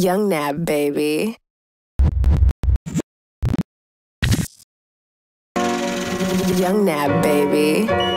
Young Nab, baby. Young Nab, baby.